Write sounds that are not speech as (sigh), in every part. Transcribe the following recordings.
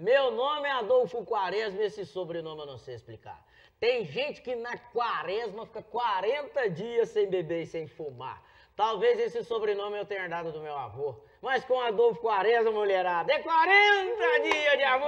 Meu nome é Adolfo Quaresma, esse sobrenome eu não sei explicar. Tem gente que na quaresma fica 40 dias sem beber e sem fumar. Talvez esse sobrenome eu tenha herdado do meu avô. Mas com Adolfo Quaresma, mulherada, é 40 dias de amor!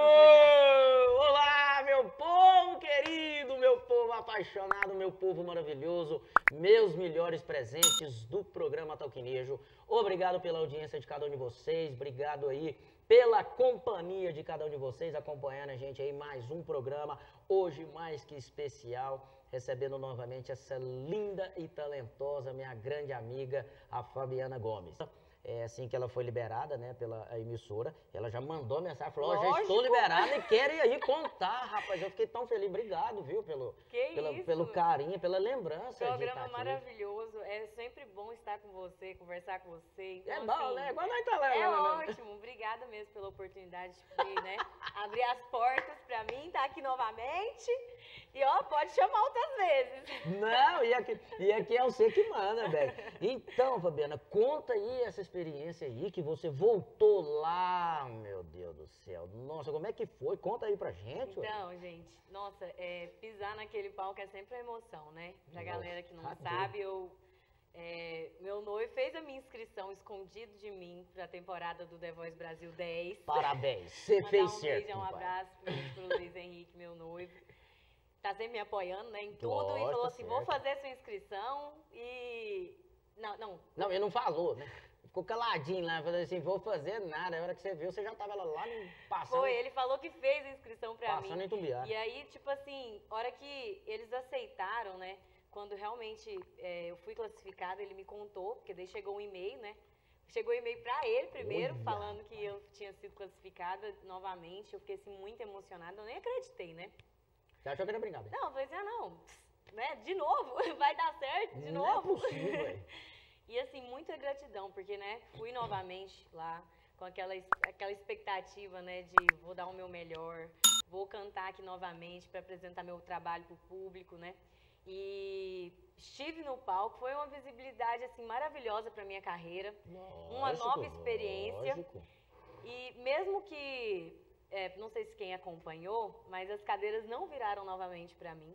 Olá, meu povo querido, meu povo apaixonado, meu povo maravilhoso, meus melhores presentes do programa Talquinejo. Obrigado pela audiência de cada um de vocês, obrigado aí pela companhia de cada um de vocês, acompanhando a gente aí mais um programa, hoje mais que especial, recebendo novamente essa linda e talentosa minha grande amiga, a Fabiana Gomes é, assim que ela foi liberada, né, pela emissora, ela já mandou mensagem, falou, ó, oh, já estou liberada e querem aí contar, rapaz, eu fiquei tão feliz, obrigado, viu, pelo, pela, pelo carinho, pela lembrança Programa maravilhoso, é sempre bom estar com você, conversar com você. Então, é bom, assim, né, igual nós tá lá. É né, ótimo, obrigada mesmo pela oportunidade de né, (laughs) abrir as portas para mim, estar tá aqui novamente, e ó, pode chamar outras vezes. Não, e aqui, e aqui é você que manda, velho. Então, Fabiana, conta aí essa experiência aí que você voltou lá, meu Deus do céu. Nossa, como é que foi? Conta aí pra gente. Então, ué. gente, nossa, é, pisar naquele palco é sempre uma emoção, né? Pra nossa, galera que não tá sabe, eu. É, meu noivo fez a minha inscrição escondido de mim para a temporada do The Voice Brasil 10. Parabéns, (laughs) você fez um certo. Beijo, um abraço pro, pro Luiz Henrique, meu noivo. Tá sempre me apoiando né, em tudo e falou assim: certo. vou fazer sua inscrição e. Não, não. Não, ele não falou, né? ficou caladinho lá, falou assim, vou fazer nada. A hora que você viu, você já tava lá no, passando. Foi, ele falou que fez a inscrição pra passando mim. Passando em Tumbiá. E aí, tipo assim, hora que eles aceitaram, né? Quando realmente é, eu fui classificada, ele me contou, porque daí chegou um e-mail, né? Chegou um e-mail pra ele primeiro, Olha. falando que eu tinha sido classificada novamente. Eu fiquei assim, muito emocionada, eu nem acreditei, né? Você achou que era brincadeira? Não, eu falei assim, ah, não, né? De novo, (laughs) vai dar certo, de não novo. É possível, (laughs) E assim, muita gratidão, porque, né, fui novamente lá com aquela, aquela expectativa, né, de vou dar o meu melhor, vou cantar aqui novamente para apresentar meu trabalho para o público, né? E estive no palco, foi uma visibilidade assim maravilhosa para minha carreira, lógico, uma nova experiência. Lógico. E mesmo que, é, não sei se quem acompanhou, mas as cadeiras não viraram novamente para mim.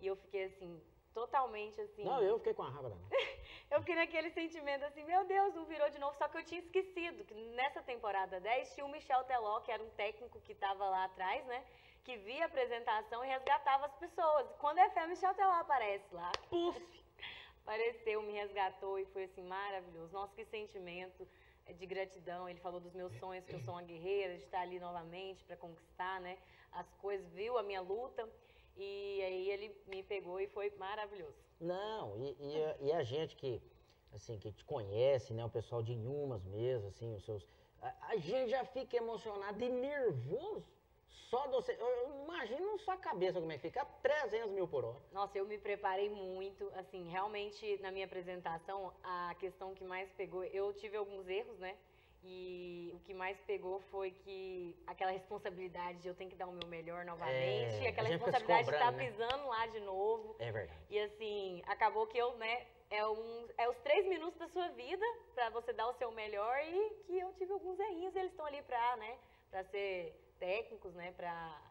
E eu fiquei assim, totalmente assim. Não, eu fiquei com a raiva da (laughs) Eu fiquei naquele sentimento assim, meu Deus, não virou de novo. Só que eu tinha esquecido que nessa temporada 10 tinha o Michel Teló, que era um técnico que estava lá atrás, né? Que via a apresentação e resgatava as pessoas. Quando é fé, o Michel Teló aparece lá. Puf! (laughs) Apareceu, me resgatou e foi assim maravilhoso. Nossa, que sentimento de gratidão. Ele falou dos meus sonhos, que eu sou uma guerreira, de estar ali novamente para conquistar, né? As coisas, viu a minha luta. E aí ele me pegou e foi maravilhoso. Não, e, e, a, e a gente que, assim, que te conhece, né, o pessoal de Inhumas mesmo, assim, os seus... A, a gente já fica emocionado e nervoso só de você... Eu, imagino sua cabeça como é que fica, 300 mil por hora. Nossa, eu me preparei muito, assim, realmente na minha apresentação, a questão que mais pegou, eu tive alguns erros, né, e o que mais pegou foi que aquela responsabilidade de eu tenho que dar o meu melhor novamente, é, aquela responsabilidade de estar tá né? pisando lá de novo. É verdade. E assim, acabou que eu, né, é, um, é os três minutos da sua vida para você dar o seu melhor e que eu tive alguns errinhos, eles estão ali para, né, para ser técnicos, né, para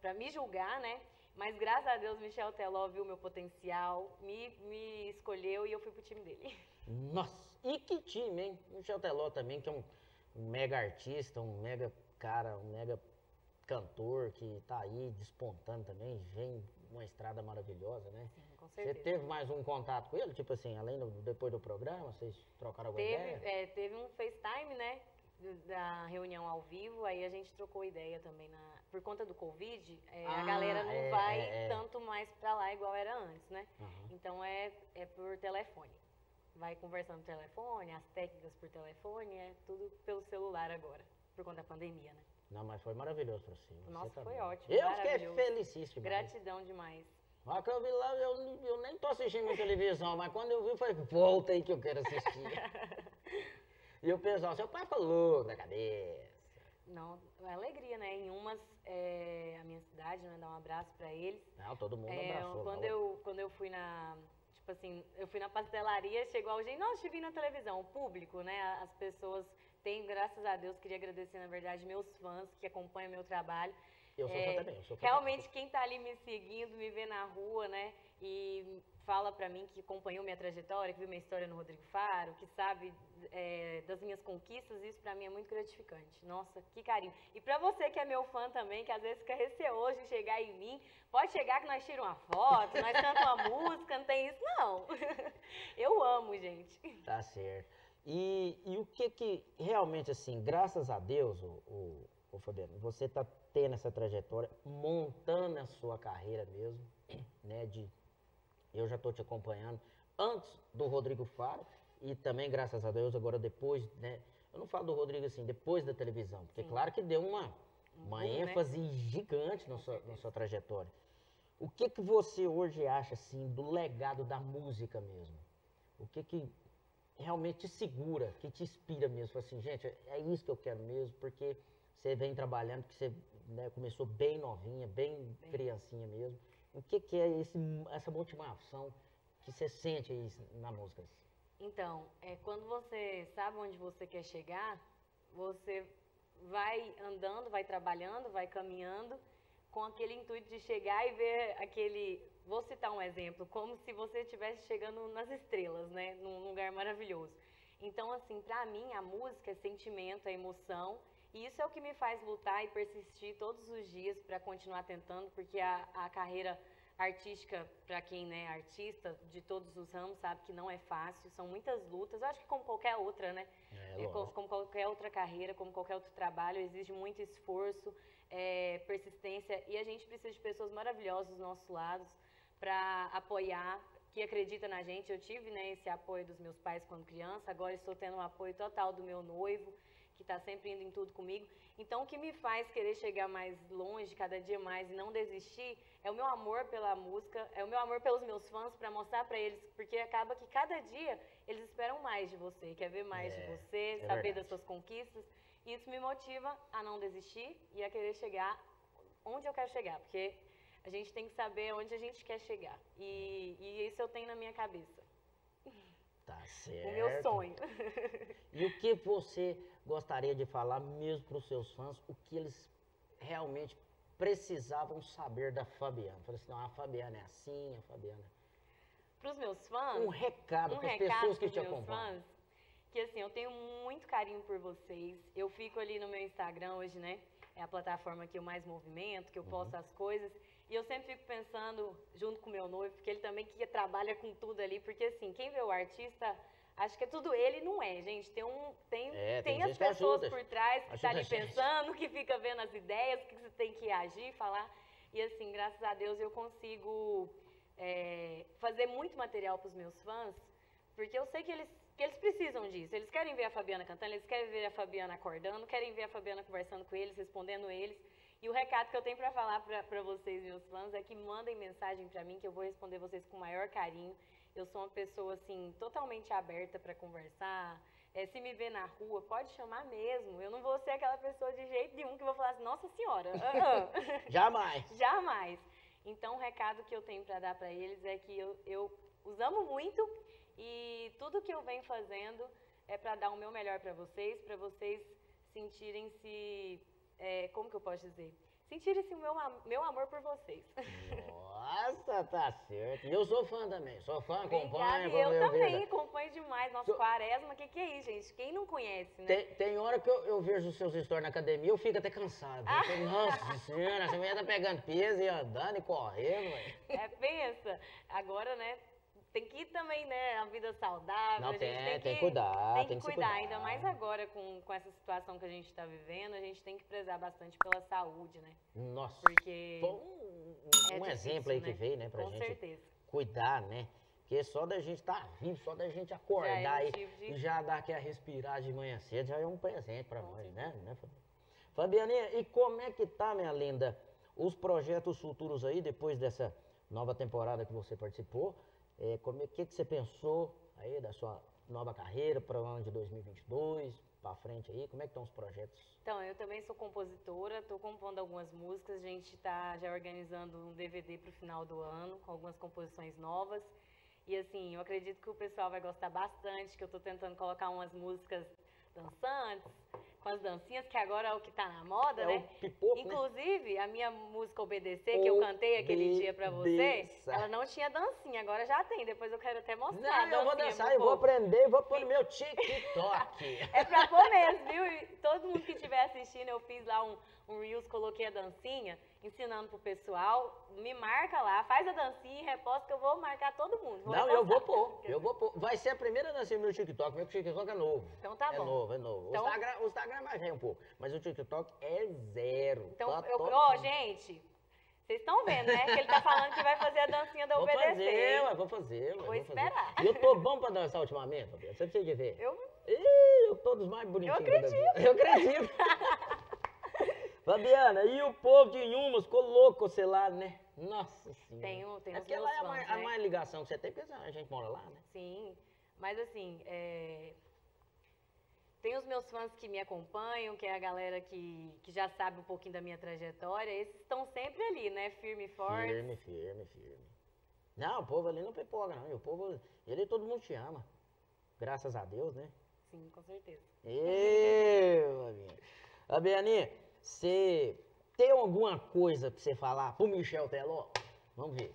para me julgar, né? Mas graças a Deus, Michel Teló viu meu potencial, me, me escolheu e eu fui pro time dele. (laughs) Nossa, e que time, hein? Michel Teló também, que é um, um mega artista, um mega cara, um mega cantor que tá aí despontando também, vem uma estrada maravilhosa, né? Sim, com certeza. Você teve mais um contato com ele? Tipo assim, além do, depois do programa, vocês trocaram alguma teve, ideia? É, teve um FaceTime, né? Da reunião ao vivo, aí a gente trocou ideia também na. Por conta do Covid, é, ah, a galera não é, vai é, é. tanto mais pra lá igual era antes, né? Uhum. Então é, é por telefone vai conversando no telefone, as técnicas por telefone, é tudo pelo celular agora, por conta da pandemia, né? Não, mas foi maravilhoso pra você. Nossa, tá foi bem. ótimo. Eu fiquei felicíssimo. Gratidão demais. Olha que eu vi lá, eu, eu nem tô assistindo televisão, mas quando eu vi, foi volta aí que eu quero assistir. (laughs) e o pessoal, seu pai falou da cabeça. Não, é alegria, né? Em umas, é, a minha cidade, né? Dar um abraço pra eles. Não, todo mundo é, abraçou. Quando eu, quando eu fui na, Tipo assim, eu fui na pastelaria, chegou alguém, nossa, te vi na televisão, o público, né? As pessoas tenho, graças a Deus, queria agradecer, na verdade, meus fãs que acompanham meu trabalho. Eu sou É, fã também. Eu sou fã Realmente, quem tá ali me seguindo, me vê na rua, né? E fala pra mim que acompanhou minha trajetória, que viu minha história no Rodrigo Faro, que sabe é, das minhas conquistas, isso pra mim é muito gratificante. Nossa, que carinho. E pra você que é meu fã também, que às vezes fica receoso de chegar em mim, pode chegar que nós tiramos uma foto, nós cantamos uma música, não tem isso não. (laughs) Eu amo, gente. Tá certo. E, e o que que realmente, assim, graças a Deus, o, o, o Fabiano, você tá tendo essa trajetória, montando a sua carreira mesmo, (clears throat) né? De, eu já tô te acompanhando antes do Rodrigo Faro e também, graças a Deus, agora depois, né? Eu não falo do Rodrigo assim, depois da televisão, porque Sim. claro que deu uma, uma né? ênfase gigante na sua, na sua trajetória. O que que você hoje acha, assim, do legado da música mesmo? O que que realmente te segura, que te inspira mesmo? Assim, gente, é isso que eu quero mesmo, porque você vem trabalhando, que você né, começou bem novinha, bem, Bem. criancinha mesmo. O que que é esse, essa motivação que você sente aí na música? Então, é, quando você sabe onde você quer chegar, você vai andando, vai trabalhando, vai caminhando com aquele intuito de chegar e ver aquele. Vou citar um exemplo, como se você estivesse chegando nas estrelas, né? Num lugar maravilhoso. Então, assim, pra mim, a música é sentimento, é emoção. E isso é o que me faz lutar e persistir todos os dias para continuar tentando, porque a, a carreira artística, para quem né, é artista de todos os ramos, sabe que não é fácil, são muitas lutas. Eu acho que como qualquer outra, né? É, É, co- como qualquer outra carreira, como qualquer outro trabalho, exige muito esforço, é, persistência e a gente precisa de pessoas maravilhosas dos nossos lados para apoiar, que acredita na gente. Eu tive né, esse apoio dos meus pais quando criança, agora estou tendo um apoio total do meu noivo, que está sempre indo em tudo comigo. Então, o que me faz querer chegar mais longe, cada dia mais, e não desistir, é o meu amor pela música, é o meu amor pelos meus fãs, para mostrar para eles, porque acaba que cada dia eles esperam mais de você, quer ver mais É, de você, é saber verdade. das suas conquistas. E isso me motiva a não desistir e a querer chegar onde eu quero chegar, porque a gente tem que saber onde a gente quer chegar. E, e isso eu tenho na minha cabeça, Tá certo. o meu sonho. E o que você gostaria de falar mesmo para os seus fãs, o que eles realmente precisavam saber da Fabiana? Falei assim, não, a Fabiana é assim, a Fabiana... Para os meus fãs, Um recado um para as pessoas que te acompanham. fãs, que assim, eu tenho muito carinho por vocês. Eu fico ali no meu Instagram hoje, né? É a plataforma que eu mais movimento, Uhum. que eu posto as coisas. E eu sempre fico pensando, junto com o meu noivo, porque ele também que trabalha com tudo ali, porque assim, quem vê o artista, acho que é tudo ele, não é, gente. Tem um. Tem, É, tem tem as pessoas ajuda. por trás que tá a ali pensando, que fica vendo as ideias, que você tem que agir, falar. E assim, graças a Deus eu consigo é, fazer muito material para os meus fãs, porque eu sei que eles, que eles precisam disso. Eles querem ver a Fabiana cantando, eles querem ver a Fabiana acordando, querem ver a Fabiana conversando com eles, respondendo eles. E o recado que eu tenho para falar para vocês, meus fãs, é que mandem mensagem para mim, que eu vou responder vocês com o maior carinho. Eu sou uma pessoa, assim, totalmente aberta para conversar. É, se me ver na rua, pode chamar mesmo. Eu não vou ser aquela pessoa de jeito nenhum que vou falar assim, nossa senhora, ah." (laughs) (laughs) Jamais. Jamais. Então, o recado que eu tenho para dar para eles é que eu, eu os amo muito e tudo que eu venho fazendo é para dar o meu melhor para vocês, para vocês sentirem-se, é, como que eu posso dizer? Sentirem-se o meu, meu amor por vocês. Nossa, tá certo. E eu sou fã também. Sou fã, acompanho. Obrigada, e eu também vejo. acompanho demais. Nosso quaresma, o que, que é isso, gente? Quem não conhece, né? Tem, tem hora que eu, eu vejo os seus stories na academia, eu fico até cansado. Ah. Falo, (laughs) Nossa senhora, essa mulher tá pegando peso e andando e correndo, ué. É, pensa. Agora, né? Tem que ir também, né? A vida saudável. Não, a gente tem- tem, tem que, que cuidar, Tem que tem que cuidar, cuidar. ainda mais agora com, com essa situação que a gente está vivendo. A gente tem que prezar bastante pela saúde, né? Nossa. Porque. Um, um- é um difícil, exemplo aí que né? veio, né, pra Com gente certeza. cuidar, né? Porque só da gente estar vivo, só da gente acordar é aí motivo de- e já dar aquela respirada de manhã cedo, já é um presente pra Com nós, certeza. né? né Fabi- Fabianinha, e como é que tá, minha linda, os projetos futuros aí, depois dessa nova temporada que você participou? É, como é que, que você pensou aí da sua nova carreira para o ano de 2022, pra frente aí? Como é que estão os projetos? Então, eu também sou compositora, estou compondo algumas músicas. A gente está já organizando um DVD para o final do ano, com algumas composições novas. E assim, eu acredito que o pessoal vai gostar bastante, que eu estou tentando colocar umas músicas dançantes, com as dancinhas, que agora é o que tá na moda, É né? o pipoco, né? Inclusive, a minha música Obedecer, que eu cantei aquele dia pra você, ela não tinha dancinha, agora já tem. Depois eu quero até mostrar. Não, eu vou dançar pro e vou aprender e vou pôr no meu TikTok. (laughs) É pra pôr mesmo, viu? E todo mundo que estiver assistindo, eu fiz lá um, um Reels, coloquei a dancinha, ensinando pro pessoal. Me marca lá, faz a dancinha e reposta que eu vou marcar todo mundo. Não, eu vou repostar. pôr. Eu vou pôr. Vai ser a primeira dancinha no meu TikTok. Meu TikTok é novo. Então tá é bom. novo, é novo. Então- O, Instagram, o Instagram é mais velho um pouco. Mas o TikTok é zero. Então, Tá eu, ó, gente, vocês estão vendo, né? Que ele tá falando que vai fazer a dancinha da Vou Obedecer. fazer, ué, vou fazer. ué, Vou fazer. esperar. E eu tô bom pra dançar ultimamente, Fabiana. Você precisa de ver. Eu Ih, eu tô dos mais bonitinhos. Eu dança. Eu acredito. (laughs) Fabiana, e o povo de Inhumas ficou louco você lá, né? Nossa senhora. tenho, tenho É os porque lá é a mais, a né? mais ligação que você tem, porque a gente mora lá, né? Sim, mas assim, é, tem os meus fãs que me acompanham, que é a galera que, que já sabe um pouquinho da minha trajetória, esses estão sempre ali, né? Firme e forte. Firme, firme, firme. Não, o povo ali não pipoca, não. E o povo, ele todo mundo te ama. Graças a Deus, né? Sim, com certeza. Ê, Fabiana. Fabianinha, você tem alguma coisa pra você falar pro Michel Teló? Vamos ver.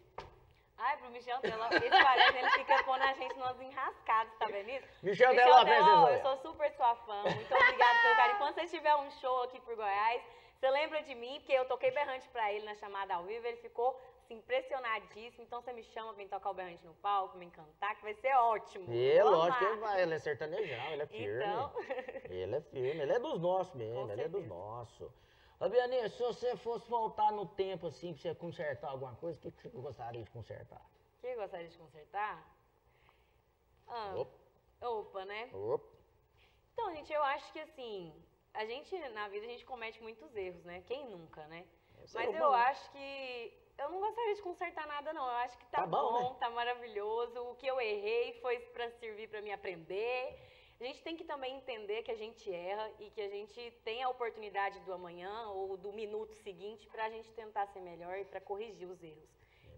Ai, pro Michel Teló, esse parece, ele fica pondo a gente nos enrascados, tá vendo isso? Michel Teló, Teló, presta eu sou super sua fã, muito obrigada pelo carinho. Quando você tiver um show aqui por Goiás, você lembra de mim, porque eu toquei berrante pra ele na chamada ao vivo, ele ficou assim, impressionadíssimo. Então você me chama pra mim tocar o berrante no palco, me encantar, que vai ser ótimo. É, Vou lógico que ele vai, ele é sertanejão, ele é firme. Então, (laughs) Ele é firme, ele é dos nossos mesmo, Com ele é dos certeza. nossos. Fabianinha, se você fosse voltar no tempo assim, pra você consertar alguma coisa, o que, que você gostaria de consertar? o que eu gostaria de consertar? Ah, Opa. opa, né? Opa. Então, gente, eu acho que assim, a gente, na vida, a gente comete muitos erros, né? Quem nunca, né? Ser Mas eu acho que eu não gostaria de consertar nada, não. Eu acho que tá, Tá bom, bom, né? tá maravilhoso. O que eu errei foi pra servir pra me aprender. A gente tem que também entender que a gente erra e que a gente tem a oportunidade do amanhã ou do minuto seguinte pra gente tentar ser melhor e pra corrigir os erros.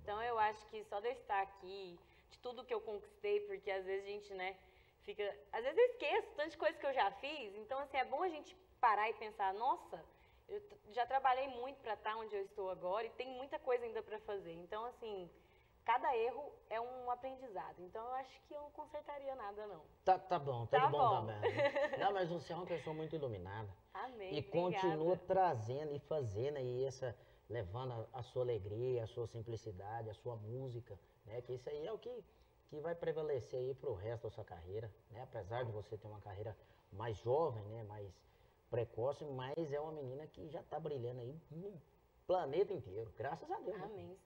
Então eu acho que só de eu estar aqui, de tudo que eu conquistei, porque às vezes a gente, né, fica. Às vezes eu esqueço tantas coisas que eu já fiz. Então, assim, é bom a gente parar e pensar, nossa, eu já trabalhei muito para estar onde eu estou agora e tem muita coisa ainda para fazer. Então, assim, cada erro é um aprendizado. Então, eu acho que eu não consertaria nada, não. Tá, tá bom, tá, Tá bom, bom. também. (laughs) Não, mas você é uma pessoa muito iluminada. Amém. E obrigada. continua trazendo e fazendo aí essa, levando a, a sua alegria, a sua simplicidade, a sua música, né? Que isso aí é o que, que vai prevalecer aí pro resto da sua carreira, né? Apesar de você ter uma carreira mais jovem, né? Mais precoce, mas é uma menina que já tá brilhando aí no planeta inteiro, graças a Deus. né? Amém.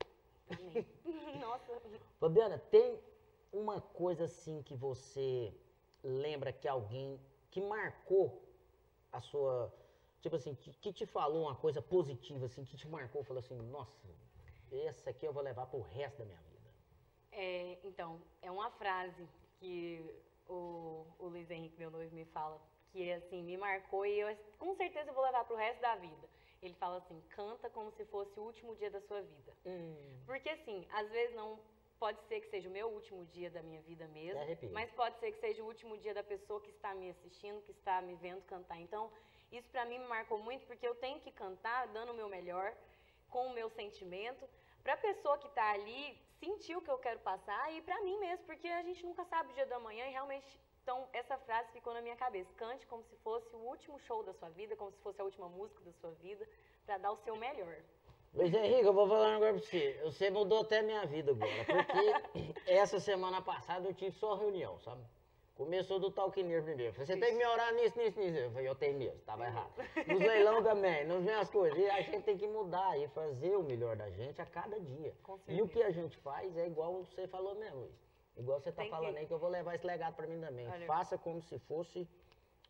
Amém. (laughs) Nossa. Fabiana, tem uma coisa assim que você lembra que alguém que marcou a sua. Tipo assim, que, que te falou uma coisa positiva, assim, que te marcou, falou assim, nossa, essa aqui eu vou levar pro resto da minha vida. É, então, é uma frase que o, o Luiz Henrique, meu noivo, me fala, que assim, me marcou e eu com certeza vou levar pro resto da vida. Ele fala assim, canta como se fosse o último dia da sua vida. Porque assim, às vezes não pode ser que seja o meu último dia da minha vida mesmo, mas pode ser que seja o último dia da pessoa que está me assistindo, que está me vendo cantar. Então, isso pra mim me marcou muito porque eu tenho que cantar dando o meu melhor, com o meu sentimento, pra pessoa que tá ali sentir o que eu quero passar e pra mim mesmo, porque a gente nunca sabe o dia da manhã e realmente então essa frase ficou na minha cabeça. Cante como se fosse o último show da sua vida, como se fosse a última música da sua vida, pra dar o seu melhor. Luiz Henrique, eu vou falar um negócio pra você. Você mudou até minha vida agora, porque (laughs) essa semana passada eu tive só reunião, sabe? Começou do talquineiro primeiro. Você tem que me orar nisso, nisso, nisso. Eu falei, eu tenho mesmo, tava errado. Nos leilão também, nas minhas coisas. E a gente tem que mudar e fazer o melhor da gente a cada dia. E o que a gente faz é igual você falou mesmo, Luiz. Igual você tá Tem que- falando aí, que eu vou levar esse legado pra mim também. Faça como se fosse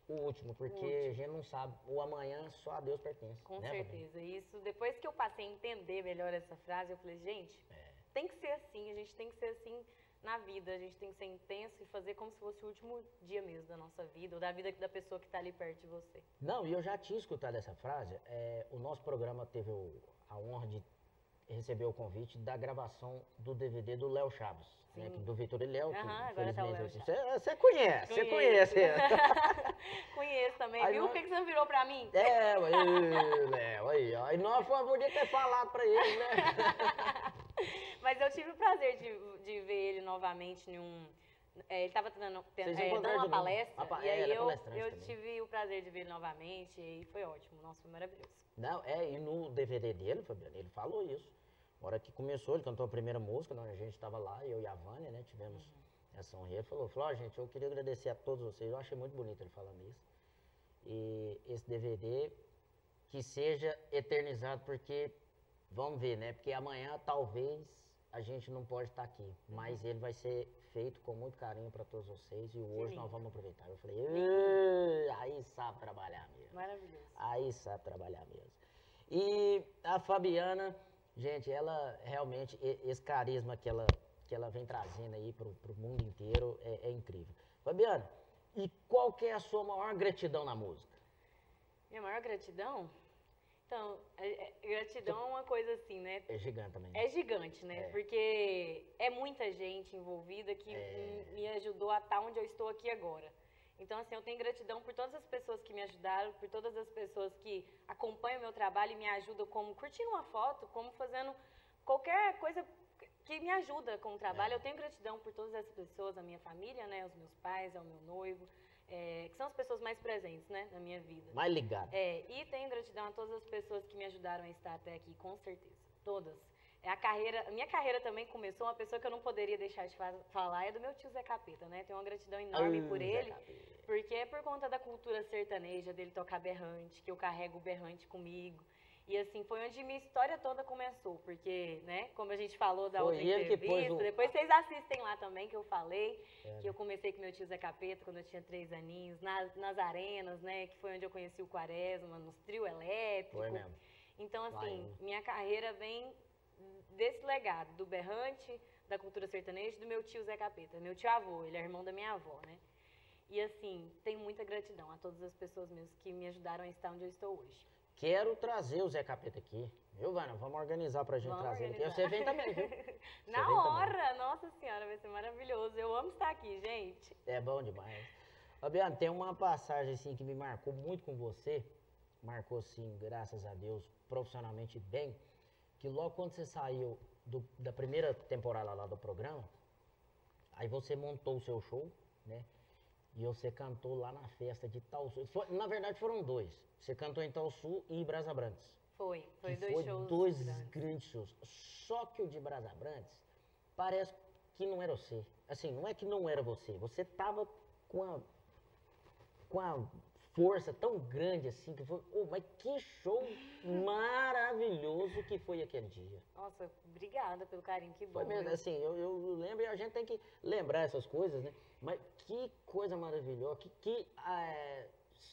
o último, porque a gente não sabe. O amanhã só a Deus pertence. Com né, certeza. E Isso, depois que eu passei a entender melhor essa frase, eu falei, gente, tem que ser assim, a gente tem que ser assim na vida, a gente tem que ser intenso e fazer como se fosse o último dia mesmo da nossa vida, ou da vida da pessoa que está ali perto de você. Não, e eu já tinha escutado essa frase. é, o nosso programa teve o- a honra de recebeu o convite da gravação do DVD do Léo Chaves, né, do Vitor e Léo. que Aham, agora tá o Léo Você, conhece, você conhece. (laughs) Conheço também, Aí viu? nós- Por que você não virou pra mim? É, ê, Léo, aí, ó. E nós podia ter falado pra ele, né? (laughs) Mas eu tive o prazer de, de ver ele novamente em um. É, ele estava dando, Vocês é, dando uma palestra pa- e aí é eu, eu também. tive o prazer de ver ele novamente e foi ótimo. Nossa, foi maravilhoso. Não, é, e no DVD dele, Fabiano, ele falou isso. Na hora que começou, ele cantou a primeira música, a gente estava lá, eu e a Vânia, né, tivemos essa honra. Ele falou, falou, ó, gente, eu queria agradecer a todos vocês, eu achei muito bonito ele falando isso. E esse DVD que seja eternizado, porque, vamos ver, né, porque amanhã talvez a gente não pode estar aqui, mas ele vai ser feito com muito carinho para todos vocês e hoje nós vamos aproveitar. Eu falei, "Ê, aí sabe trabalhar mesmo. Maravilhoso. Aí sabe trabalhar mesmo. E a Fabiana, gente, ela realmente, esse carisma que ela, que ela vem trazendo aí pro, pro mundo inteiro é, é incrível. Fabiana, e qual que é a sua maior gratidão na música? Minha maior gratidão? Então, é- é- gratidão é uma coisa assim, né? É gigante também. É gigante, né? É. Porque é muita gente envolvida que É. me ajudou a estar onde eu estou aqui agora. Então, assim, eu tenho gratidão por todas as pessoas que me ajudaram, por todas as pessoas que acompanham o meu trabalho e me ajudam, como curtindo uma foto, como fazendo qualquer coisa que me ajuda com o trabalho. Eu tenho gratidão por todas essas pessoas, a minha família, né? Os meus pais, ao meu noivo, é, que são as pessoas mais presentes, né? Na minha vida. Mais ligado. É, e tenho gratidão a todas as pessoas que me ajudaram a estar até aqui, com certeza. Todas. É a carreira, minha carreira também começou, uma pessoa que eu não poderia deixar de fa- falar é do meu tio Zé Capeta, né? Tenho uma gratidão enorme Ah, por ele, porque é por conta da cultura sertaneja, dele tocar berrante, que eu carrego o berrante comigo. E assim, foi onde minha história toda começou, porque, né, como a gente falou da Foi outra entrevista, o- depois vocês assistem lá também, que eu falei, É. que eu comecei com meu tio Zé Capeta quando eu tinha três aninhos, nas, nas arenas, né, que foi onde eu conheci o Quaresma, nos trio elétrico. Foi mesmo. Então, assim, em- minha carreira vem desse legado, do berrante, da cultura sertaneja do meu tio Zé Capeta. Meu tio avô, ele é irmão da minha avó, né? E assim, tenho muita gratidão a todas as pessoas mesmo que me ajudaram a estar onde eu estou hoje. Quero trazer o Zé Capeta aqui. Viu, Vana? Vamos organizar pra gente Vamos trazer ele aqui. organizar. Você vem também, viu? (laughs) Na vem também. hora! Nossa senhora, vai ser maravilhoso. Eu amo estar aqui, gente. É bom demais. Fabiano, tem uma passagem assim que me marcou muito com você. Marcou sim, graças a Deus, profissionalmente bem. Que logo quando você saiu do- da primeira temporada lá do programa, aí você montou o seu show, né? E você cantou lá na festa de Sul. na verdade foram dois. Você cantou em Sul e Brasa Brantes. Foi, foi dois foi shows. dois grandes. grandes shows. Só que o de Brasa Brantes parece que não era você. Assim, não é que não era você. Você tava com a, com a força tão grande assim que foi. Oh, mas que show maravilhoso que foi aquele dia. Nossa, obrigada pelo carinho, que bom. Foi mesmo, viu? assim, eu, eu lembro e a gente tem que lembrar essas coisas, né? Mas que coisa maravilhosa, que, que ah,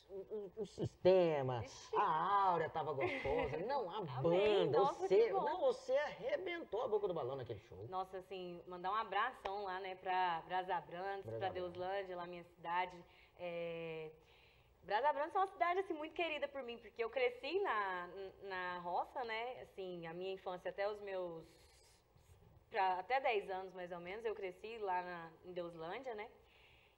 o, o- sistema, Ixi. a áurea tava gostosa, (laughs) não, a banda, nossa, você, não, você arrebentou a boca do balão naquele show. Nossa, assim, mandar um abração lá, né, pra Brasa Brantes, Brasa pra. Deuslândia, lá minha cidade. É... Brasa Brantes é uma cidade, assim, muito querida por mim, porque eu cresci na, na roça, né, assim, a minha infância até os meus... Pra, até 10 anos, mais ou menos, eu cresci lá na, em Deuslândia, né,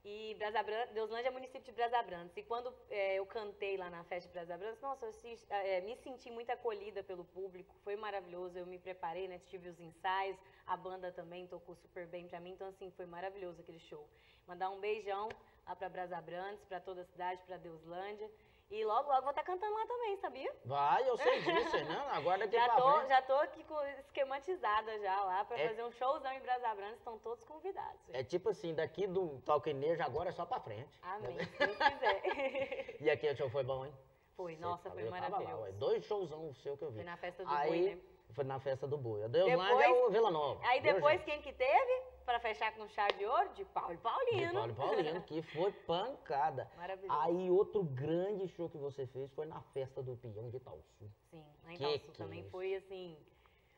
e Brasa Bran- Deuslândia é município de Brasa Brantes. E quando é, eu cantei lá na festa de Brasa Brantes, nossa, eu assis- é, me senti muito acolhida pelo público. Foi maravilhoso. Eu me preparei, né? Tive os ensaios. A banda também tocou super bem pra mim. Então, assim, foi maravilhoso aquele show. Mandar um beijão lá pra Brasa Brantes, pra toda a cidade, pra Deuslândia. E logo, logo vou estar cantando lá também, sabia? Vai, eu sei disso, não, agora daqui Já pra tô, frente. já tô aqui esquematizada já lá pra É- fazer um showzão em Brasa Brantes. Estão todos convidados. gente. É tipo assim, daqui do Talquinejo agora é só pra frente. Amém, se Deus quiser. (laughs) E aquele show foi bom, hein? Foi, nossa, falou, foi lá, maravilhoso. ué, dois showzão seu que eu vi. Foi na festa do Aí, boi, né? foi na festa do boi. A Deuslândia é Depois- o Vila Nova. Aí depois gente? quem que teve, pra fechar com chave de ouro, de Paulo e De Paulino. Paulo Paulino, que foi pancada. Maravilhoso. Aí outro grande show que você fez foi na festa do peão de Itaúsu. Sim, Que que é também isso? foi assim,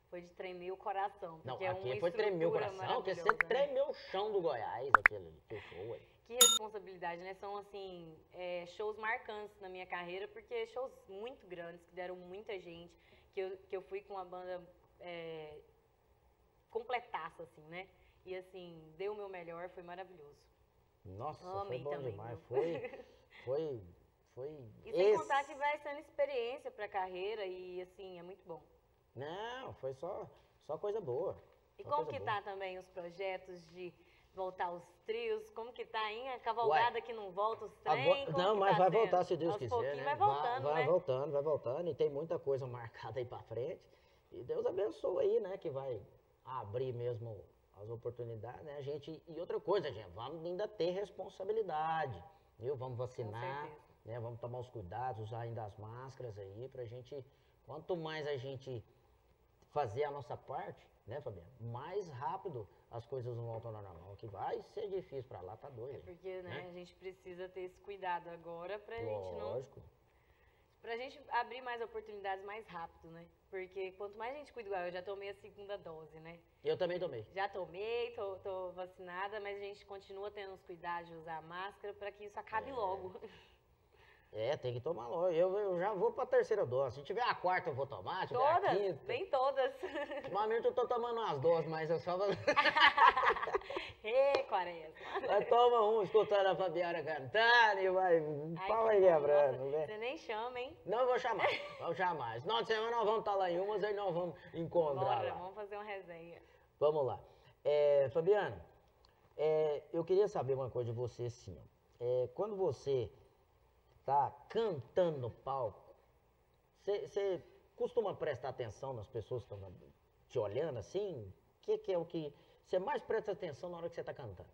foi de tremer o coração. Não, é aqui uma foi tremer o coração, porque você maravilhosa, né? tremeu o chão do Goiás, aquele, aquele show aí. Que responsabilidade, né? São, assim, é, shows marcantes na minha carreira, porque shows muito grandes, que deram muita gente, que eu, que eu fui com uma banda é, completasse, assim, né? E assim, deu o meu melhor, foi maravilhoso. Nossa, Amei foi bom também, demais. viu? Foi, (laughs) foi, foi. E sem esse- contar que vai sendo experiência pra carreira e assim, é muito bom. Não, foi só, só coisa boa. E Só como que boa. tá também os projetos de voltar os trios? Como que tá, hein? A cavalgada que não volta, os A trem, Não, mas tá vai sendo? voltar se Deus Aos quiser. né? vai voltando, vai, né? voltando, vai voltando. E tem muita coisa marcada aí pra frente. E Deus abençoe aí, né? Que vai abrir mesmo as oportunidades, né? A gente. E outra coisa, gente, vamos ainda ter responsabilidade. Viu? Vamos vacinar, né? Vamos tomar os cuidados, usar ainda as máscaras aí, pra gente. Quanto mais a gente fazer a nossa parte, né, Fabiano? Mais rápido as coisas não voltam ao normal. Que vai ser difícil pra lá, tá doido. É porque, né, né? a gente precisa ter esse cuidado agora pra gente não Lógico. Pra gente abrir mais oportunidades mais rápido, né? Porque quanto mais a gente cuida, igual eu já tomei a segunda dose, né? Eu também tomei. Já tomei, tô, tô vacinada, mas a gente continua tendo os cuidados de usar máscara pra que isso acabe É. logo. É, tem que tomar logo. Eu, eu já vou pra terceira dose. Se tiver a quarta, eu vou tomar. Se tiver a Todas, quinta. bem todas. Ultimamente eu tô tomando umas doses, mas eu só. (laughs) Ê, quaresma. Vai, toma um, escutando a Fabiana cantando e vai. Ai, pau bom. quebrando, né? Você nem chama, hein? Não, eu (laughs) vou chamar. Vamos chamar. Final de semana nós vamos estar lá em umas, aí nós vamos encontrar Bora, lá. vamos fazer uma resenha. Vamos lá. É, Fabiana, é, eu queria saber uma coisa de você, ó. É, quando você tá cantando no palco, você costuma prestar atenção nas pessoas que estão te olhando assim? O que, que é o que você mais presta atenção na hora que você está cantando?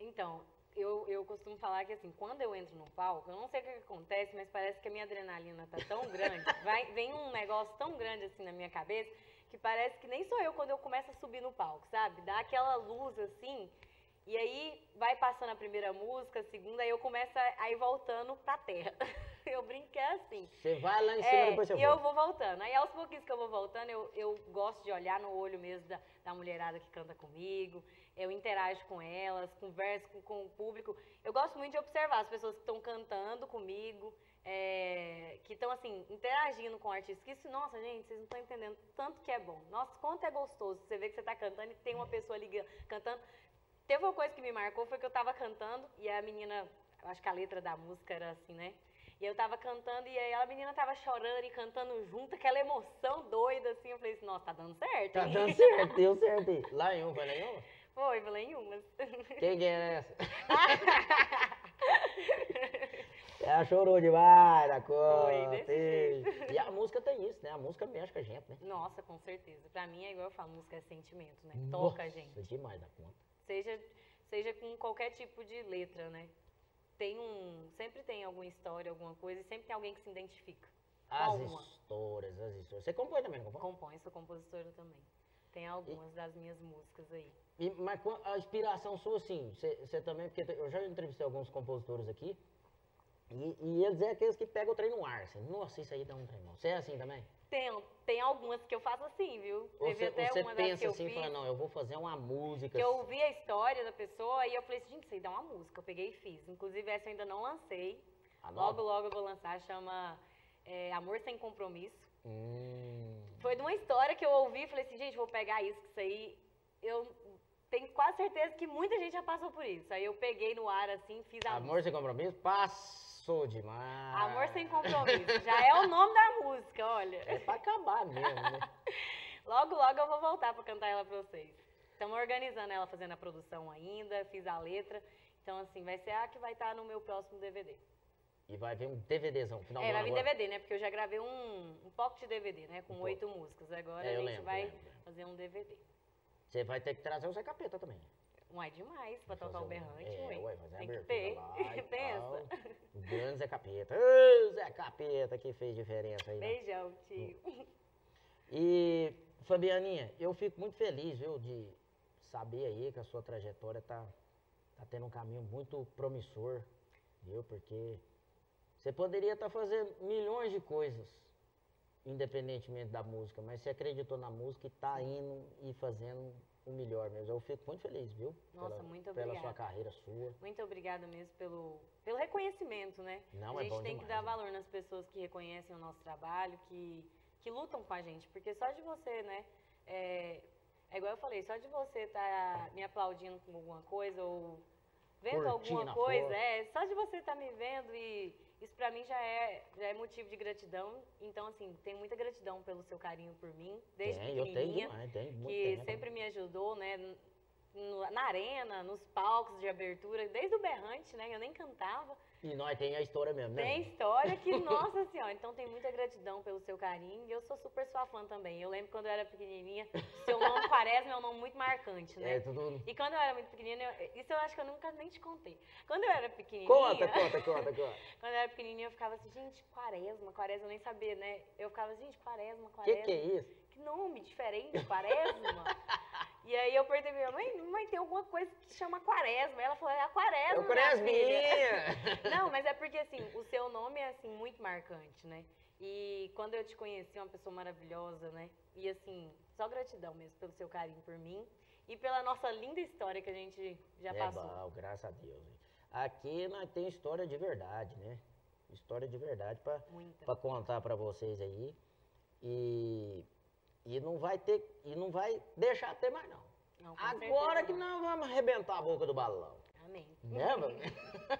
Então, eu, eu costumo falar que assim, quando eu entro no palco, eu não sei o que que acontece, mas parece que a minha adrenalina tá tão grande, (laughs) vai, vem um negócio tão grande assim na minha cabeça, que parece que nem sou eu quando eu começo a subir no palco, sabe? Dá aquela luz assim, e aí vai passando a primeira música, a segunda, aí eu começo a, ir voltando pra terra. (laughs) Eu brinco que é assim. Você vai lá em cima É, depois você e eu volta. vou voltando. Aí aos pouquinhos que eu vou voltando, eu, eu gosto de olhar no olho mesmo da, da mulherada que canta comigo. Eu interajo com elas, converso com, com o público. Eu gosto muito de observar as pessoas que estão cantando comigo, é, que estão assim, interagindo com o artista. Que isso, nossa, gente, vocês não estão entendendo tanto que é bom. Nossa, quanto é gostoso. Você vê que você está cantando e tem uma pessoa ligando, cantando. Teve uma coisa que me marcou, foi que eu tava cantando e a menina, acho que a letra da música era assim, né? E eu tava cantando e aí a menina tava chorando e cantando junto, aquela emoção doida, assim. Eu falei assim, nossa, tá dando certo. Tá hein? dando certo, (laughs) deu certo. Lá em um, foi lá em um? Foi, falei em umas. Quem que era essa? (laughs) Ela chorou demais da conta. E a música tem isso, né? A música mexe com a gente, né? Nossa, com certeza. Pra mim é igual eu falo, música é sentimento, né? Toca a Nossa, gente. demais da conta. Seja, seja com qualquer tipo de letra, né? Tem um. Sempre tem alguma história, alguma coisa, e sempre tem alguém que se identifica. As Alguma. histórias, as histórias. Você compõe também, não compõe? Compõe, sou compositora também. Tem algumas das minhas músicas aí. E, mas a inspiração sua, assim, você também, porque eu já entrevistei alguns compositores aqui, e, e eles é aqueles que pegam o trem no ar, assim. Nossa, isso aí dá um trem. Você é assim também? Tem, tem algumas que eu faço assim, viu? Ou Teve você, até você uma pensa assim, fiz. fala, não, eu vou fazer uma música. Que eu assim. ouvi a história da pessoa e eu falei assim, gente, isso aí dá uma música. Eu peguei e fiz. Inclusive, essa eu ainda não lancei. Não? Logo, logo eu vou lançar. Chama é, Amor Sem Compromisso. Hum, Foi de uma história que eu ouvi e falei assim, gente, vou pegar isso, que isso aí. Eu tenho quase certeza que muita gente já passou por isso. Aí eu peguei no ar assim, fiz a amor sem compromisso? Passou demais. Amor Sem Compromisso. Já é o nome da música, olha. É pra acabar mesmo, né? (laughs) Logo, logo eu vou voltar pra cantar ela pra vocês. Estamos organizando ela, fazendo a produção ainda, fiz a letra. Então, assim, vai ser a que vai estar no meu próximo DVD. E vai vir um DVDzão, final é, vai vir agora. DVD, né? Porque eu já gravei um, um pocket DVD, né? Com Um oito músicas. Agora É, a gente lembro, vai lembro. fazer um DVD. Você vai ter que trazer o Zé Capeta também. Uai, demais pra tocar o um- berrante, é, ué. ué, fazer a Tem que abertura ter. lá (laughs) Pensa. O grande Zé Capeta. Ô, Zé Capeta que fez diferença aí. né? Beijão, tio. E, Fabianinha, eu fico muito feliz, viu, de saber aí que a sua trajetória tá, tá tendo um caminho muito promissor, viu? Porque você poderia estar fazendo milhões de coisas, independentemente da música, mas você acreditou na música e tá indo e fazendo o melhor mesmo. Eu fico muito feliz, viu? Nossa, pela, muito Pela obrigada. sua carreira sua. Muito obrigada mesmo pelo, pelo reconhecimento, né? Não, a é gente bom tem que demais, dar né? valor nas pessoas que reconhecem o nosso trabalho, que que lutam com a gente. Porque só de você, né? É, é igual eu falei, só de você estar tá me aplaudindo com alguma coisa ou vendo Curtindo alguma coisa, é, só de você estar me vendo e isso pra mim já é, já é motivo de gratidão. Então, assim, tenho muita gratidão pelo seu carinho por mim, desde Tem, eu tenho pequenininha demais, muito que tempo. sempre me ajudou, né? No- na arena, nos palcos de abertura, desde o berrante, né? Eu nem cantava. E nós tem a história mesmo, né? Tem história que, nossa senhora, então tem muita gratidão pelo seu carinho. E eu sou super sua fã também. Eu lembro quando eu era pequenininha, seu nome (laughs) parece é um nome muito marcante, né? É, tudo... E quando eu era muito pequenininha, eu- isso eu acho que eu nunca nem te contei. Quando eu era pequenininha, Conta, conta, conta, conta. (laughs) quando eu era pequenininha, eu ficava assim, gente, quaresma, quaresma, eu nem sabia, né? Eu ficava, gente, quaresma, O que, quaresma. que é isso? Que nome diferente, quaresma. (laughs) e aí eu perguntei pra minha mãe, mãe, tem alguma coisa que chama quaresma. Ela falou, é a quaresma, Eu minha filha." Cresminha! Não, mas é porque assim, o seu nome é assim muito marcante, né? E quando eu te conheci, uma pessoa maravilhosa, né? E assim, só gratidão mesmo pelo seu carinho por mim e pela nossa linda história que a gente já é passou. bom, graças a Deus. hein? Aqui nós tem história de verdade, né? História de verdade pra contar pra vocês aí. E, e não vai ter, e não vai deixar ter mais não. Não, Agora certeza que não. nós vamos arrebentar a boca do balão. Amém. Né, (laughs)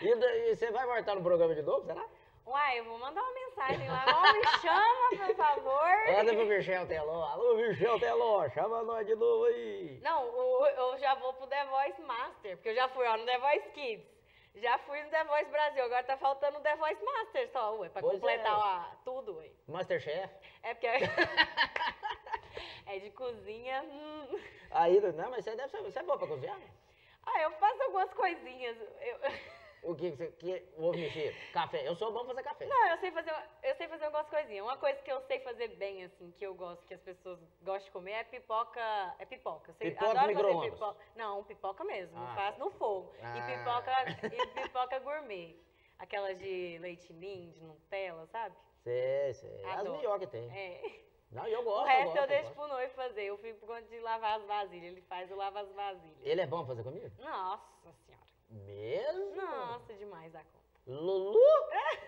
e, daí, você vai voltar no programa de novo, será? Uai, eu vou mandar uma mensagem lá. Ó, me (laughs) chama, por favor. Manda pro Michel Teló. Alô, Michel Teló, chama nós de novo aí. Não, o- eu já vou pro The Voice Master, porque eu já fui ó, no The Voice Kids. Já fui no The Voice Brasil, agora tá faltando o The Voice Master só, ué, pra Pois completar é. a- tudo, ué. Masterchef. É porque (laughs) é de cozinha. hum. Aí, não, mas você deve ser, você é boa pra cozinhar? Ah, eu faço algumas coisinhas. Eu- O que que você que, ovo mexido? Café. Eu sou bom fazer café. Não, eu sei fazer, eu sei fazer algumas coisinhas. Uma coisa que eu sei fazer bem, assim, que eu gosto, que as pessoas gostam de comer, é pipoca. É pipoca. Sei- Pipoca adoro fazer pipoca. Não, pipoca mesmo. Ah, faço no fogo. Ah. E pipoca, e pipoca gourmet. Aquelas de leite ninho, de Nutella, sabe? Sei, sei. As Adoro. melhores que tem. É. Não, eu gosto. o resto gosto, eu deixo gosto. pro noivo fazer. Eu fico por conta de lavar as vasilhas. Ele faz, eu lavo as vasilhas. Ele é bom fazer comida? Nossa senhora. Mesmo? Nossa, demais a conta. Lulu?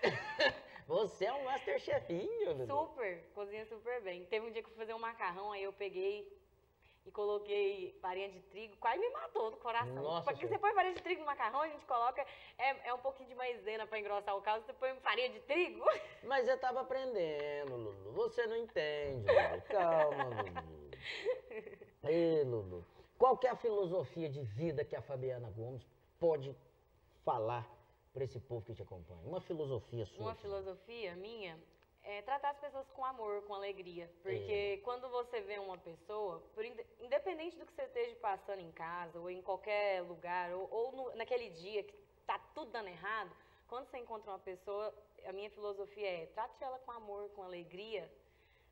(laughs) Você é um masterchefinho, Lulu. Super, cozinha super bem. Teve um dia que eu fui fazer um macarrão, aí eu peguei e coloquei farinha de trigo, quase me matou do coração. Nossa Porque Senhora. você põe farinha de trigo no macarrão, a gente coloca, é, é um pouquinho de maisena pra engrossar o caldo, você põe farinha de trigo. (laughs) Mas eu tava aprendendo, Lulu. Você não entende, Lulu. Calma, Lulu. (laughs) Ei, Lulu. Qual que é a filosofia de vida que a Fabiana Gomes pode falar pra esse povo que te acompanha? Uma filosofia sua. Uma filosofia minha é tratar as pessoas com amor, com alegria. Porque quando você vê uma pessoa, independente do que você esteja passando em casa, ou em qualquer lugar, ou, ou no- naquele dia que tá tudo dando errado, quando você encontra uma pessoa, a minha filosofia é trate ela com amor, com alegria.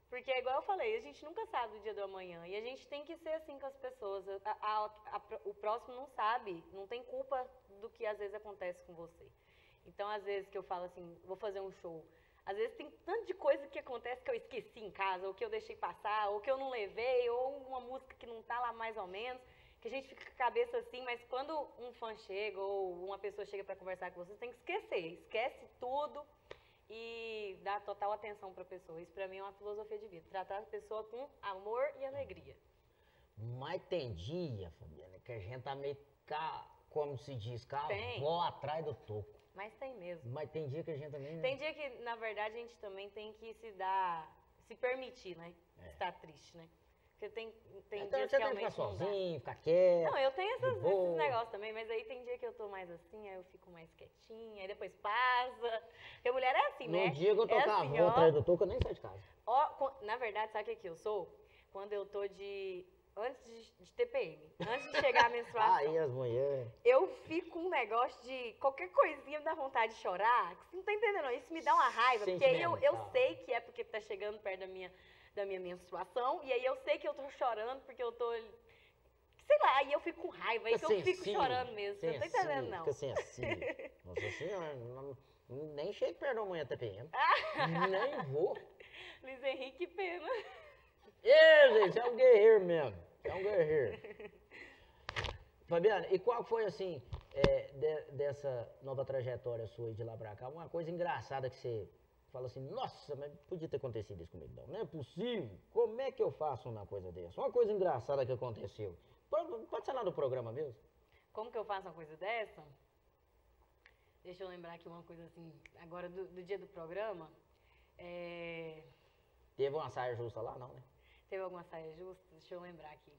Porque, igual eu falei, a gente nunca sabe o dia do amanhã. E a gente tem que ser assim com as pessoas. A- a- a- o próximo não sabe, não tem culpa do que às vezes acontece com você. Então, às vezes que eu falo assim, vou fazer um show. Às vezes tem tanto de coisa que acontece que eu esqueci em casa, ou que eu deixei passar, ou que eu não levei, ou uma música que não tá lá mais ou menos, que a gente fica com a cabeça assim, mas quando um fã chega ou uma pessoa chega para conversar com você, você tem que esquecer. Esquece tudo e dá total atenção para a pessoa. Isso para mim é uma filosofia de vida. Tratar a pessoa com amor e alegria. Mas tem dia, Fabiana, que a gente tá meio, ca... como se diz, com a Tem. avó atrás do toco. Mas tem mesmo. Mas tem dia que a gente também... Tem dia que, na verdade, a gente também tem que se dar, se permitir, né? Estar triste, né? Porque tem, tem É. então dias você que tem que ficar sozinho, ficar quieto. Não, eu tenho essas- esses negócios também, mas aí tem dia que eu tô mais assim, aí eu fico mais quietinha, aí depois passa. Porque mulher é assim, No né? dia que eu tô é a assim, avó ó. atrás do toco, eu nem saio de casa. Ó, na verdade, sabe o que, que eu sou? Quando eu tô de. Antes de, de TPM, antes de chegar a (laughs) menstruação, Aí as mulheres... eu fico com um negócio de qualquer coisinha me dá vontade de chorar. Que você não tá entendendo, não. Isso me dá uma raiva, porque aí eu, eu Sentimental. sei que é porque tá chegando perto da minha, da minha menstruação, e aí eu sei que eu tô chorando porque eu tô. Sei lá, aí eu fico com raiva, aí que eu fico sensível, chorando mesmo. Não tá sensível, entendendo, não. Fica sensível. (laughs) Nossa senhora, não- nem chego perto da manhã TPM. Ah. nem vou. Luiz Henrique, que pena. Ê, gente, é um guerreiro mesmo. É um guerreiro. Fabiana, e qual foi, assim, é, de- dessa nova trajetória sua de lá pra cá? Uma coisa engraçada que você fala assim, nossa, mas podia ter acontecido isso comigo. Não, não é possível. Como é que eu faço uma coisa dessa? Uma coisa engraçada que aconteceu. Pode, pode ser lá do programa mesmo. Como que eu faço uma coisa dessa? Deixa eu lembrar aqui uma coisa assim, agora do, do dia do programa. É, Teve uma saia justa lá, não, né? Teve alguma saia justa? Deixa eu lembrar aqui.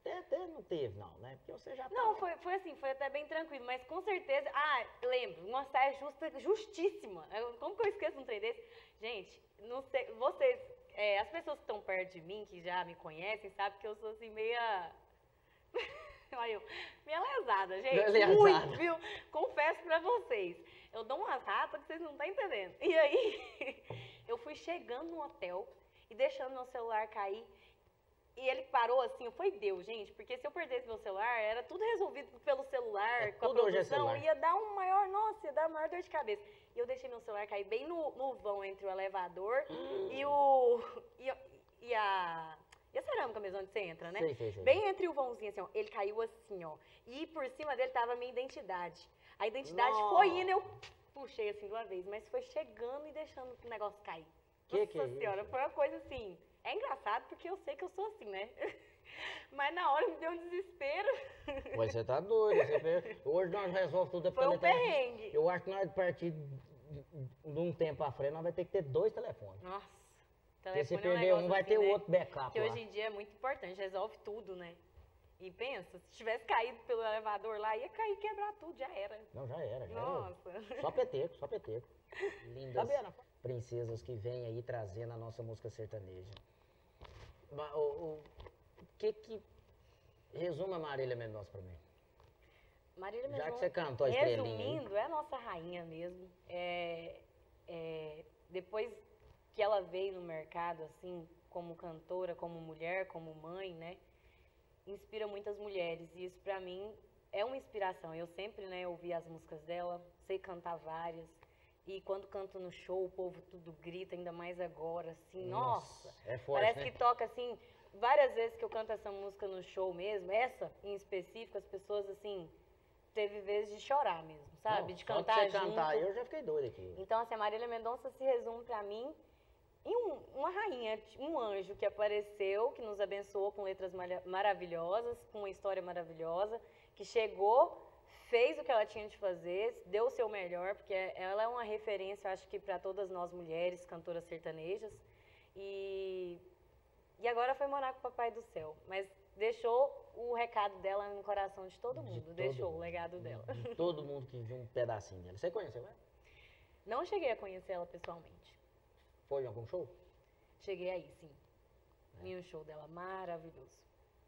Até, até não teve, não, né? Porque você já Não, tava- foi, foi assim, foi até bem tranquilo, mas com certeza. Ah, lembro, uma saia justa, justíssima. Eu- Como que eu esqueço um trem desse? Gente, não sei, vocês, é, as pessoas que estão perto de mim, que já me conhecem, sabem que eu sou assim, meia. (laughs) Olha eu, meia lesada, gente. Lesada. Muito, viu? Confesso pra vocês. Eu dou umas ratas que vocês não estão entendendo. E aí, (laughs) eu fui chegando no hotel e deixando meu celular cair. E ele parou assim, foi Deus, gente, porque se eu perdesse meu celular, era tudo resolvido pelo celular, É, com a é produção, celular. ia dar um maior, nossa, ia dar uma maior dor de cabeça. E eu deixei meu celular cair bem no, no vão entre o elevador (gasps) e o. E, e a. E a cerâmica mesmo onde você entra, né? Sei, sei, sei. Bem entre o vãozinho, assim, ó. Ele caiu assim, ó. E por cima dele tava a minha identidade. A identidade Nossa. foi indo, eu puxei assim de uma vez, mas foi chegando e deixando o negócio cair. Que Nossa que é senhora, isso? foi uma coisa assim. É engraçado porque eu sei que eu sou assim, né? (laughs) Mas na hora me deu um desespero. (laughs) Pois você tá doido. Você Hoje nós resolvemos tudo é Foi um perrengue. Eu acho que nós, partir de um tempo à frente, nós vamos ter que ter dois telefones. Nossa. Porque se é um perder um, vai assim, ter o né? outro backup Que lá. hoje em dia é muito importante, resolve tudo, né? E pensa, se tivesse caído pelo elevador lá, ia cair, quebrar tudo, já era. Não, já era, já era. Nossa. Só peteco, só peteco. (laughs) Lindas princesas que vêm aí trazendo a nossa música sertaneja. O, o que que... Resuma a Marília Mendonça pra mim. Marília Já que Mendonça, você cantou a estrelinha. Resumindo, é a nossa rainha mesmo. É, é, depois que ela veio no mercado, assim, como cantora, como mulher, como mãe, né? Inspira muitas mulheres. E isso pra mim é uma inspiração. Eu sempre, né, ouvi as músicas dela, sei cantar várias. E quando canto no show, o povo tudo grita, ainda mais agora, assim, nossa. É forte, Parece né? que toca assim, várias vezes que eu canto essa música no show mesmo, essa em específico, as pessoas assim, teve vezes de chorar mesmo, sabe? Não, de só cantar de você junto. cantar, eu já fiquei doido aqui. Então, assim, a Marília Mendonça se resume pra mim em um- uma rainha, um anjo que apareceu, que nos abençoou com letras maravilhosas, com uma história maravilhosa, que chegou, fez o que ela tinha de fazer, deu o seu melhor, porque ela é uma referência, acho que para todas nós mulheres, cantoras sertanejas. E, e agora foi morar com o Papai do Céu, mas deixou o recado dela no coração de todo De mundo, todo deixou o mundo. legado dela. De todo mundo que viu um pedacinho dela. Você conheceu ela? Não cheguei a conhecer ela pessoalmente. Foi em algum show? Cheguei aí, sim. Vi um show dela maravilhoso.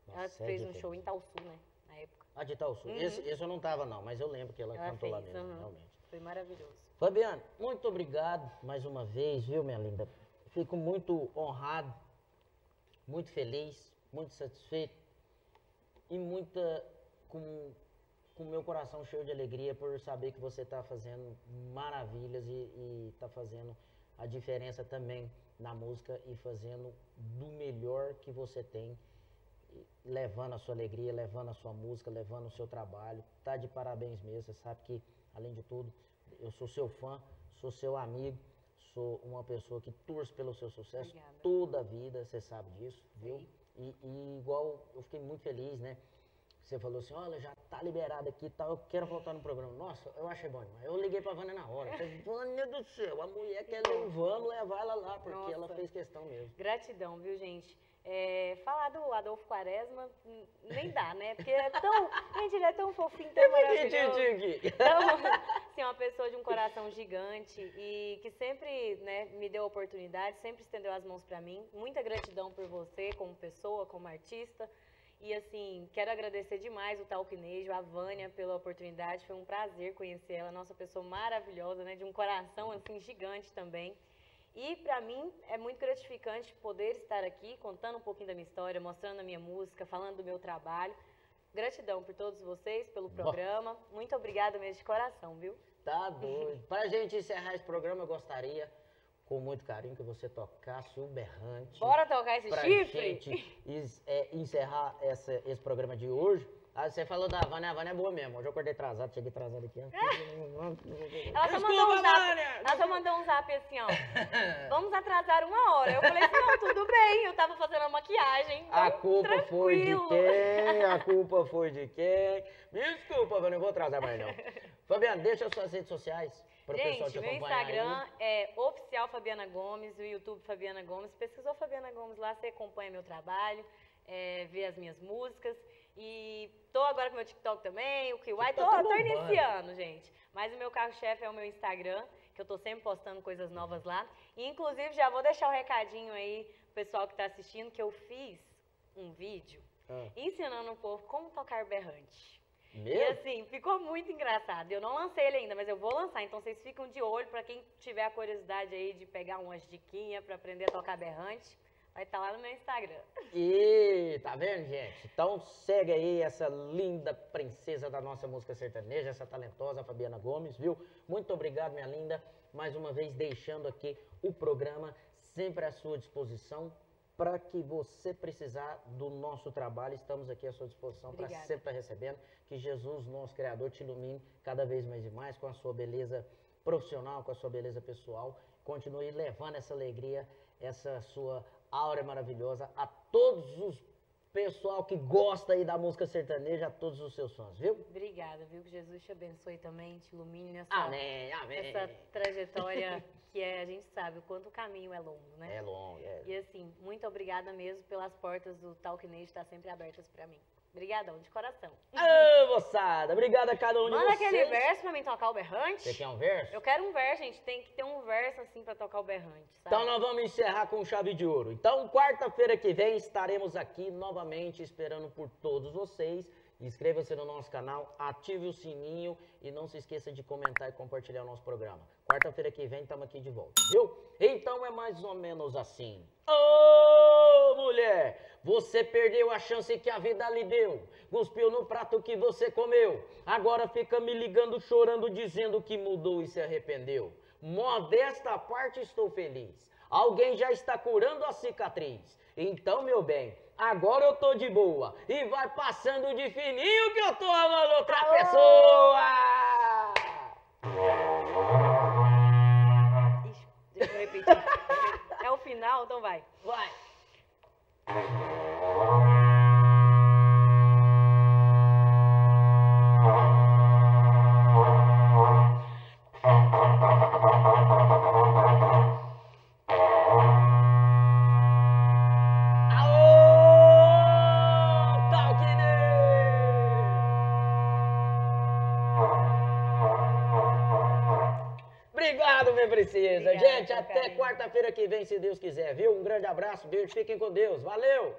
ela Nossa, é fez um diferente. show em Talsu, né? Na época. Ah, de Itaúsu. Uhum. Esse, esse eu não tava não, mas eu lembro que ela, Ela cantou lá fez, mesmo, aham. realmente. Foi maravilhoso. Fabiana, muito obrigado mais uma vez, viu, minha linda? Fico muito honrado, muito feliz, muito satisfeito e muita com com meu coração cheio de alegria por saber que você está fazendo maravilhas e está fazendo a diferença também na música e fazendo do melhor que você tem, levando a sua alegria, levando a sua música, levando o seu trabalho. Tá de parabéns mesmo. Você sabe que, além de tudo, eu sou seu fã, sou seu amigo, sou uma pessoa que torce pelo seu sucesso Obrigada. toda a vida, você sabe disso, viu? E, e igual eu fiquei muito feliz, né? Você falou assim, olha, já tá liberado aqui e tal, eu quero voltar no programa. Nossa, eu achei bom demais. Eu liguei pra Vânia na hora. Falei, Vânia do céu, a mulher quer levar, vamos levar ela lá, porque ela Nossa. fez questão mesmo. Gratidão, viu, gente? É, falar do Adolfo Quaresma nem dá, né? Porque é tão. (laughs) Gente, ele é tão fofinho, tão maravilhoso. Então, (laughs) assim, uma pessoa de um coração gigante e que sempre né, me deu oportunidade, sempre estendeu as mãos pra mim. Muita gratidão por você como pessoa, como artista. E assim, quero agradecer demais o Talquinejo, a Vânia pela oportunidade. Foi um prazer conhecer ela, nossa pessoa maravilhosa, né? De um coração assim gigante também. E pra mim é muito gratificante poder estar aqui contando um pouquinho da minha história, mostrando a minha música, falando do meu trabalho. Gratidão por todos vocês, pelo programa. Muito obrigada mesmo de coração, viu? Tá doido. (laughs) Pra gente encerrar esse programa, eu gostaria, com muito carinho, que você tocasse o berrante. Bora tocar esse pra chifre? gente é, encerrar essa- esse programa de hoje Ah, você falou da Vânia, a Vânia é boa mesmo. Hoje eu acordei atrasado, cheguei atrasado aqui. ó. (laughs) Ela só, mandou Desculpa, um zap, Vânia! ela só mandou um zap assim, ó. (laughs) Vamos atrasar uma hora. Eu falei assim, não, tudo bem. Eu tava fazendo a maquiagem. A culpa foi de tranquilo. quem? A (laughs) culpa foi de quem? Me desculpa, Vânia, eu não vou atrasar mais não. Fabiana, deixa as suas redes sociais para o pessoal te Gente, meu Instagram aí. é oficial Fabiana Gomes, o YouTube Fabiana Gomes. Pesquisou Fabiana Gomes lá, você acompanha meu trabalho, é, vê as minhas músicas. E tô agora com meu TikTok também, o QI. Tô, TikTok tá tô bombando. iniciando, gente. Mas o meu carro-chefe é o meu Instagram, que eu tô sempre postando coisas novas lá. E, inclusive, já vou deixar o recadinho aí pro pessoal que tá assistindo, que eu fiz um vídeo Ah, ensinando o povo como tocar berrante. E Meu? assim, ficou muito engraçado. Eu não lancei ele ainda, mas eu vou lançar. Então vocês ficam de olho pra quem tiver a curiosidade aí de pegar umas diquinhas pra aprender a tocar berrante. Vai estar lá no meu Instagram. E tá vendo, gente? Então segue aí essa linda princesa da nossa música sertaneja, essa talentosa Fabiana Gomes, viu? Muito obrigado, minha linda. Mais uma vez deixando aqui o programa sempre à sua disposição. Para que você precisar do nosso trabalho, estamos aqui à sua disposição para sempre estar recebendo. Que Jesus, nosso Criador, te ilumine cada vez mais e mais com a sua beleza profissional, com a sua beleza pessoal. Continue levando essa alegria, essa sua áurea maravilhosa a todos os pessoal que gosta aí da música sertaneja, a todos os seus fãs, viu? Obrigada, viu? Que Jesus te abençoe também, te ilumine nessa, Amém, amém. essa trajetória que é, a gente sabe o quanto o caminho é longo, né? É longo, é. E assim, muito obrigada mesmo pelas portas do Talk Nation estar sempre abertas pra mim. Obrigadão, de coração. Ô, moçada, obrigado a cada um de Manda vocês. aquele verso pra mim tocar o berrante. Você quer um verso? Eu quero um verso, gente. Tem que ter um verso assim pra tocar o berrante, sabe? Então nós vamos encerrar com chave de ouro. Então, quarta-feira que vem estaremos aqui novamente esperando por todos vocês. Inscreva-se no nosso canal, ative o sininho e não se esqueça de comentar e compartilhar o nosso programa. Quarta-feira que vem estamos aqui de volta, viu? Então é mais ou menos assim. Ô, mulher, você perdeu a chance que a vida lhe deu. Cuspiu no prato que você comeu. Agora fica me ligando, chorando, dizendo que mudou e se arrependeu. Modesta parte, estou feliz. Alguém já está curando a cicatriz. Então, meu bem, agora eu tô de boa. E vai passando de fininho que eu tô amando outra Alô! pessoa. Ixi, deixa eu repetir. é o final, então vai. Vai. Princesa. Obrigada Gente, até quarta-feira que vem, se Deus quiser, viu? Um grande abraço, beijo, fiquem com Deus. Valeu!